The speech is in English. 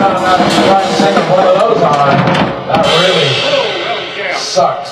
not allowed to try to sing one of those on, that really sucks.